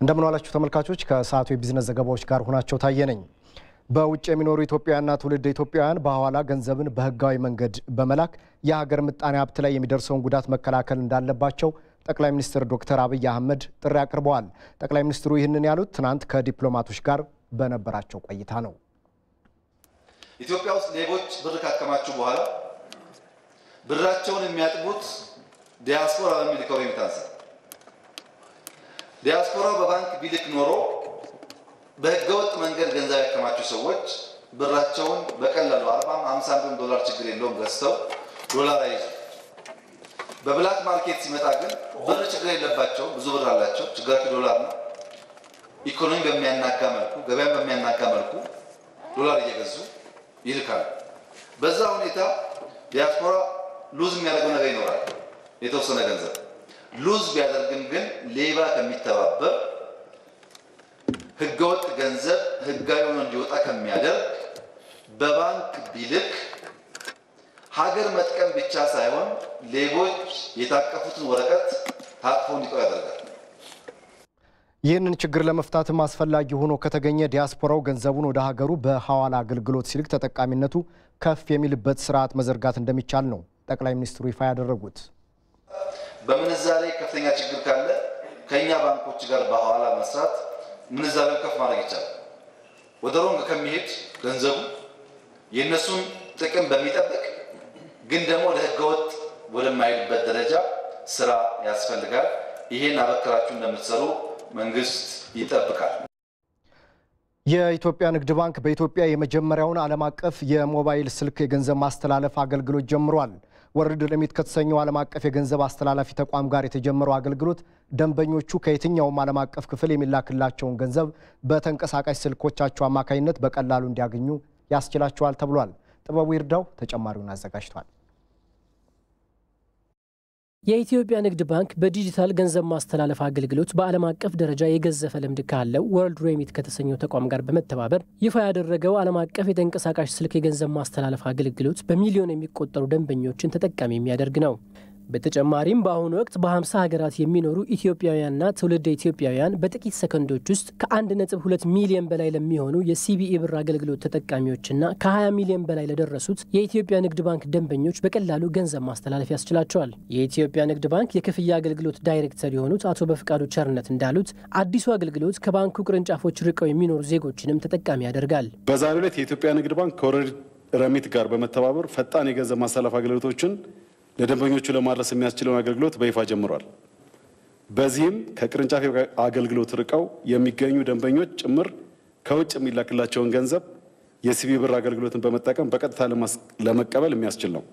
እንደምን ዋላችሁ ተመልካቾች። ከሰዓቱ የቢዝነስ ዘገባዎች ጋር ሁናቸው ታየ ነኝ። በውጭ የሚኖሩ ኢትዮጵያውያንና ትውልደ ኢትዮጵያውያን በሐዋላ ገንዘብን በህጋዊ መንገድ በመላክ የሀገር ምጣኔ ሀብት ላይ የሚደርሰውን ጉዳት መከላከል እንዳለባቸው ጠቅላይ ሚኒስትር ዶክተር አብይ አህመድ ጥሪ አቅርበዋል። ጠቅላይ ሚኒስትሩ ይህንን ያሉት ትናንት ከዲፕሎማቶች ጋር በነበራቸው ቆይታ ነው። ኢትዮጵያ ውስጥ ሌቦች ብር ካከማቹ በኋላ ብራቸውን የሚያጥቡት ዲያስፖራ በሚልከው remittance ዲያስፖራው በባንክ ቢልክ ኖሮ በህገወጥ መንገድ ገንዘብ ያከማቹ ሰዎች ብራቸውን በቀላሉ አርባም ሃምሳ ሚሊዮን ዶላር ችግር የለውም ገዝተው ዶላር ይይዙ። በ black market ሲመጣ ግን ብር ችግር የለባቸው፣ ብዙ ብር አላቸው። ችግራቸው ዶላር ነው። ኢኮኖሚ በሚያናጋ መልኩ፣ ገበያን በሚያናጋ መልኩ ዶላር እየገዙ ይልካሉ። በዛ ሁኔታ ዲያስፖራ ሉዝ የሚያደርገው ነገር ይኖራል። የተወሰነ ገንዘብ ሉዝ ቢያደርግም ግን ሌባ ከሚተባበር ህገወጥ ገንዘብ ህጋዊ ሆኖ እንዲወጣ ከሚያደርግ በባንክ ቢልክ ሀገር መጥቀም ብቻ ሳይሆን ሌቦች የታቀፉትን ወረቀት ታቅፎ እንዲቀር ያደርጋል። ይህንን ችግር ለመፍታትም አስፈላጊ ሆኖ ከተገኘ ዲያስፖራው ገንዘቡን ወደ ሀገሩ በሐዋላ አገልግሎት ሲልክ ተጠቃሚነቱ ከፍ የሚልበት ስርዓት መዘርጋት እንደሚቻል ነው ጠቅላይ ሚኒስትሩ ይፋ ያደረጉት። በምንዛሬ ከፍተኛ ችግር ካለ ከእኛ ባንኮች ጋር በሐዋላ መስራት ምንዛሬውን ከፍ ማድረግ ይቻላል። ወደ wrong ከሚሄድ ገንዘቡ የእነሱን ጥቅም በሚጠብቅ ግን ደግሞ ወደ ህገወጥ ወደማይሄድበት ደረጃ ስራ ያስፈልጋል። ይሄን አበክራችሁ እንደምትሰሩ መንግስት ይጠብቃል። የኢትዮጵያ ንግድ ባንክ በኢትዮጵያ የመጀመሪያውን ዓለም አቀፍ የሞባይል ስልክ የገንዘብ ማስተላለፍ አገልግሎት ጀምሯል። WorldRemit ከተሰኘው ዓለም አቀፍ የገንዘብ አስተላላፊ ተቋም ጋር የተጀመረው አገልግሎት ደንበኞቹ ከየትኛውም ዓለም አቀፍ ክፍል የሚላክላቸውን ገንዘብ በተንቀሳቃሽ ስልኮቻቸው አማካኝነት በቀላሉ እንዲያገኙ ያስችላቸዋል ተብሏል። ጥበቡ ይርዳው ተጨማሪውን አዘጋጅቷል። የኢትዮጵያ ንግድ ባንክ በዲጂታል ገንዘብ ማስተላለፍ አገልግሎት በዓለም አቀፍ ደረጃ የገዘፈ ልምድ ካለው WorldRemit ከተሰኘው ተቋም ጋር በመተባበር ይፋ ያደረገው ዓለም አቀፍ የተንቀሳቃሽ ስልክ የገንዘብ ማስተላለፍ አገልግሎት በሚሊዮን የሚቆጠሩ ደንበኞችን ተጠቃሚ የሚያደርግ ነው። በተጨማሪም በአሁኑ ወቅት በ50 ሀገራት የሚኖሩ ኢትዮጵያውያንና ትውልደ ኢትዮጵያውያን በጥቂት ሰከንዶች ውስጥ ከ1.2 ሚሊዮን በላይ ለሚሆኑ የ CBE ብር አገልግሎት ተጠቃሚዎችና ከ20 ሚሊዮን በላይ ለደረሱት የኢትዮጵያ ንግድ ባንክ ደንበኞች በቀላሉ ገንዘብ ማስተላለፍ ያስችላቸዋል። የኢትዮጵያ ንግድ ባንክ የክፍያ አገልግሎት ዳይሬክተር የሆኑት አቶ በፍቃዱ ቸርነት እንዳሉት አዲሱ አገልግሎት ከባንኩ ቅርንጫፎች ርቀው የሚኖሩ ዜጎችንም ተጠቃሚ ያደርጋል። በዛሬው ዕለት የኢትዮጵያ ንግድ ባንክ ከ World ሬሚት ጋር በመተባበር ፈጣን የገንዘብ ማስተላለፍ አገልግሎቶችን ለደንበኞቹ ለማድረስ የሚያስችለውን አገልግሎት በይፋ ጀምሯል። በዚህም ከቅርንጫፍ አገልግሎት ርቀው የሚገኙ ደንበኞች ጭምር ከውጭ የሚላክላቸውን ገንዘብ የሲቢኢ ብር አገልግሎትን በመጠቀም በቀጥታ ለመቀበል የሚያስችል ነው።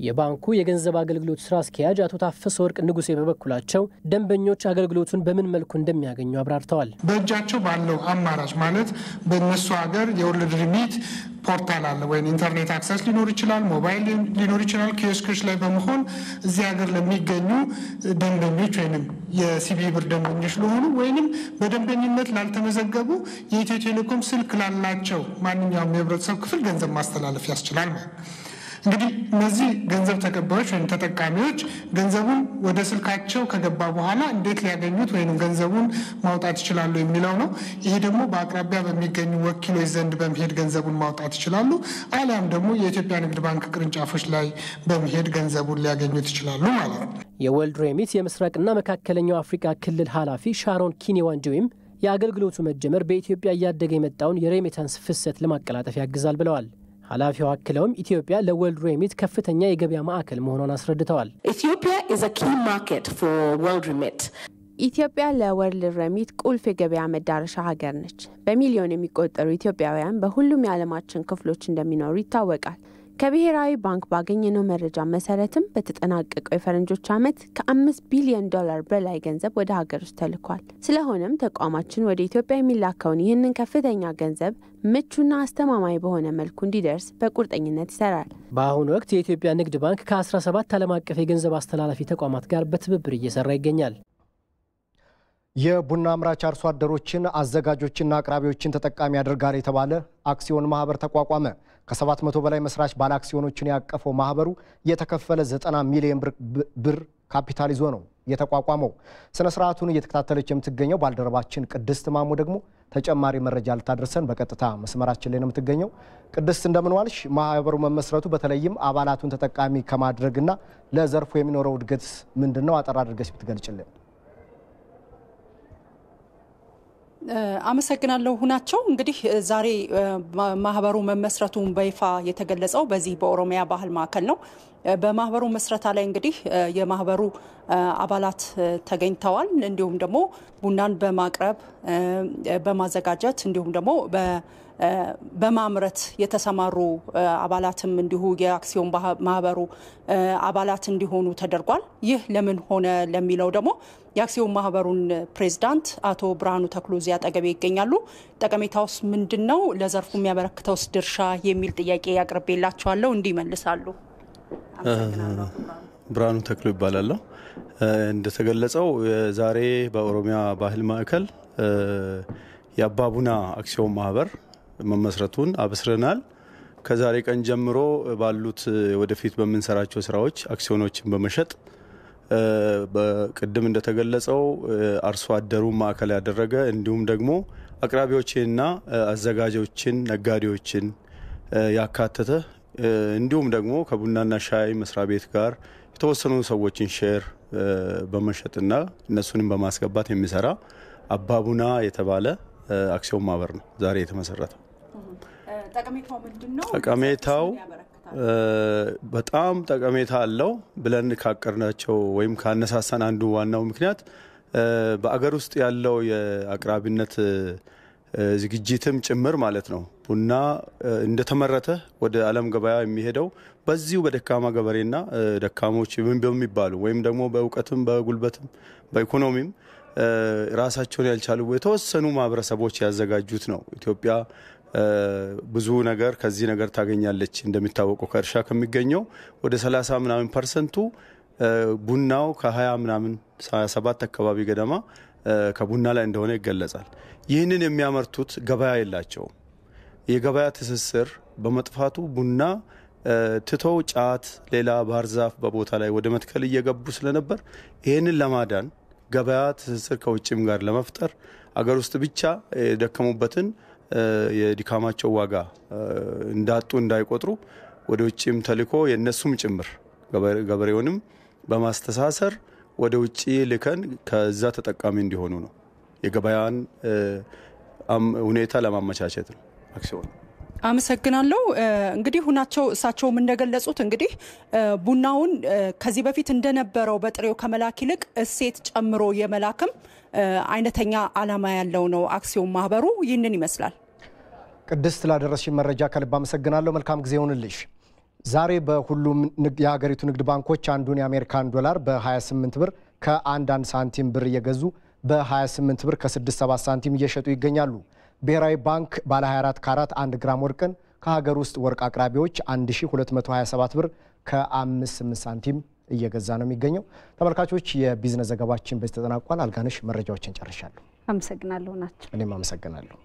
የባንኩ የገንዘብ አገልግሎት ስራ አስኪያጅ አቶ ታፈሰ ወርቅ ንጉሴ በበኩላቸው ደንበኞች አገልግሎቱን በምን መልኩ እንደሚያገኙ አብራርተዋል። በእጃቸው ባለው አማራጭ ማለት በእነሱ ሀገር የ WorldRemit portal አለ ወይም internet access ሊኖር ይችላል፣ ሞባይል ሊኖር ይችላል። ኪዮስኮች ላይ በመሆን እዚህ ሀገር ለሚገኙ ደንበኞች ወይም የ CBE ብር ደንበኞች ለሆኑ ወይንም በደንበኝነት ላልተመዘገቡ የኢትዮ ቴሌኮም ስልክ ላላቸው ማንኛውም የህብረተሰብ ክፍል ገንዘብ ማስተላለፍ ያስችላል ማለት እንግዲህ እነዚህ ገንዘብ ተቀባዮች ወይም ተጠቃሚዎች ገንዘቡን ወደ ስልካቸው ከገባ በኋላ እንዴት ሊያገኙት ወይም ገንዘቡን ማውጣት ይችላሉ የሚለው ነው። ይሄ ደግሞ በአቅራቢያ በሚገኙ ወኪሎች ዘንድ በመሄድ ገንዘቡን ማውጣት ይችላሉ። አሊያም ደግሞ የኢትዮጵያ ንግድ ባንክ ቅርንጫፎች ላይ በመሄድ ገንዘቡን ሊያገኙት ይችላሉ ማለት ነው። የ WorldRemit የምስራቅና መካከለኛው አፍሪካ ክልል ኃላፊ ሻሮን ኪኒዋንጅዊም የአገልግሎቱ መጀመር በኢትዮጵያ እያደገ የመጣውን የ remittance ፍሰት ለማቀላጠፍ ያግዛል ብለዋል። ኃላፊው አክለውም ኢትዮጵያ ለ WorldRemit ከፍተኛ የገበያ ማዕከል መሆኗን አስረድተዋል። ኢትዮጵያ ለ WorldRemit ቁልፍ የገበያ መዳረሻ ሀገር ነች። በሚሊዮን የሚቆጠሩ ኢትዮጵያውያን በሁሉም የዓለማችን ክፍሎች እንደሚኖሩ ይታወቃል። ከብሔራዊ ባንክ ባገኘነው መረጃ መሰረትም በተጠናቀቀው የፈረንጆች ዓመት ከአምስት ቢሊዮን ዶላር በላይ ገንዘብ ወደ ሀገር ውስጥ ተልኳል። ስለሆነም ተቋማችን ወደ ኢትዮጵያ የሚላከውን ይህንን ከፍተኛ ገንዘብ ምቹና አስተማማኝ በሆነ መልኩ እንዲደርስ በቁርጠኝነት ይሰራል። በአሁኑ ወቅት የኢትዮጵያ ንግድ ባንክ ከ17 ዓለም አቀፍ የገንዘብ አስተላላፊ ተቋማት ጋር በትብብር እየሰራ ይገኛል። የቡና አምራች አርሶ አደሮችን አዘጋጆችና አቅራቢዎችን ተጠቃሚ ያደርጋል የተባለ አክሲዮን ማህበር ተቋቋመ። ከ700 በላይ መስራች ባለ አክሲዮኖችን ያቀፈው ማህበሩ የተከፈለ 90 ሚሊዮን ብር ካፒታል ይዞ ነው የተቋቋመው። ስነ ስርዓቱን እየተከታተለች የምትገኘው ባልደረባችን ቅድስት ማሞ ደግሞ ተጨማሪ መረጃ ልታደርሰን በቀጥታ መስመራችን ላይ ነው የምትገኘው። ቅድስት እንደምንዋልሽ። ማህበሩ መመስረቱ በተለይም አባላቱን ተጠቃሚ ከማድረግና ለዘርፉ የሚኖረው እድገት ምንድን ነው? አጠር አድርገሽ ብትገልጭልን። አመሰግናለሁ ሁናቸው። እንግዲህ ዛሬ ማህበሩ መመስረቱን በይፋ የተገለጸው በዚህ በኦሮሚያ ባህል ማዕከል ነው። በማህበሩ መስረታ ላይ እንግዲህ የማህበሩ አባላት ተገኝተዋል። እንዲሁም ደግሞ ቡናን በማቅረብ በማዘጋጀት እንዲሁም ደግሞ በማምረት የተሰማሩ አባላትም እንዲሁ የአክሲዮን ማህበሩ አባላት እንዲሆኑ ተደርጓል። ይህ ለምን ሆነ ለሚለው ደግሞ የአክሲዮን ማህበሩን ፕሬዝዳንት አቶ ብርሃኑ ተክሉ እዚህ አጠገቤ ይገኛሉ። ጠቀሜታውስ ምንድን ነው? ለዘርፉ የሚያበረክተውስ ድርሻ የሚል ጥያቄ ያቅርቤላቸዋለሁ። እንዲህ ይመልሳሉ። ብርሃኑ ተክሉ ይባላለሁ። እንደተገለጸው ዛሬ በኦሮሚያ ባህል ማዕከል የአባ ቡና አክሲዮን ማህበር መመስረቱን አብስረናል። ከዛሬ ቀን ጀምሮ ባሉት ወደፊት በምንሰራቸው ስራዎች አክሲዮኖችን በመሸጥ ቅድም እንደተገለጸው አርሶ አደሩን ማዕከል ያደረገ እንዲሁም ደግሞ አቅራቢዎችንና አዘጋጆችን፣ ነጋዴዎችን ያካተተ እንዲሁም ደግሞ ከቡናና ሻይ መስሪያ ቤት ጋር የተወሰኑ ሰዎችን share በመሸጥና እነሱንም በማስገባት የሚሰራ አባቡና የተባለ አክሲዮን ማህበር ነው ዛሬ የተመሰረተው። ጠቀሜታው ምንድን ነው? ጠቀሜታው በጣም ጠቀሜታ አለው ብለን ካቀርናቸው ወይም ካነሳሳን አንዱ ዋናው ምክንያት በአገር ውስጥ ያለው የአቅራቢነት ዝግጅትም ጭምር ማለት ነው። ቡና እንደተመረተ ወደ ዓለም ገበያ የሚሄደው በዚሁ በደካማ ገበሬና ደካሞች በሚባሉ ወይም ደግሞ በእውቀትም በጉልበትም በኢኮኖሚም ራሳቸውን ያልቻሉ የተወሰኑ ማህበረሰቦች ያዘጋጁት ነው። ኢትዮጵያ ብዙ ነገር ከዚህ ነገር ታገኛለች። እንደሚታወቀው ከእርሻ ከሚገኘው ወደ 30 ምናምን ፐርሰንቱ ቡናው ከ20 ምናምን 27 አካባቢ ገደማ ከቡና ላይ እንደሆነ ይገለጻል። ይህንን የሚያመርቱት ገበያ የላቸውም። የገበያ ትስስር በመጥፋቱ ቡና ትተው ጫት፣ ሌላ ባህር ዛፍ በቦታ ላይ ወደ መትከል እየገቡ ስለነበር ይህንን ለማዳን ገበያ ትስስር ከውጭም ጋር ለመፍጠር አገር ውስጥ ብቻ የደከሙበትን የድካማቸው ዋጋ እንዳጡ እንዳይቆጥሩ ወደ ውጭም ተልኮ የእነሱም ጭምር ገበሬውንም በማስተሳሰር ወደ ውጭ ልከን ከዛ ተጠቃሚ እንዲሆኑ ነው። የገበያን ሁኔታ ለማመቻቸት ነው አክሲዮን። አመሰግናለሁ። እንግዲህ ሁናቸው እሳቸውም እንደገለጹት እንግዲህ ቡናውን ከዚህ በፊት እንደነበረው በጥሬው ከመላክ ይልቅ እሴት ጨምሮ የመላክም አይነተኛ ዓላማ ያለው ነው አክሲዮን ማህበሩ። ይህንን ይመስላል። ቅድስት ላደረስሽን መረጃ ከልብ አመሰግናለሁ። መልካም ጊዜ ይሆንልሽ። ዛሬ በሁሉም የሀገሪቱ ንግድ ባንኮች አንዱን የአሜሪካን ዶላር በ28 ብር ከ11 ሳንቲም ብር እየገዙ በ28 ብር ከ67 ሳንቲም እየሸጡ ይገኛሉ። ብሔራዊ ባንክ ባለ 24 ካራት 1 ግራም ወርቅን ከሀገር ውስጥ ወርቅ አቅራቢዎች 1227 ብር ከ58 ሳንቲም እየገዛ ነው የሚገኘው። ተመልካቾች የቢዝነስ ዘገባችን በዚህ ተጠናቋል። አልጋነሽ መረጃዎችን ጨርሻለሁ። አመሰግናለሁ ናቸው። እኔም አመሰግናለሁ።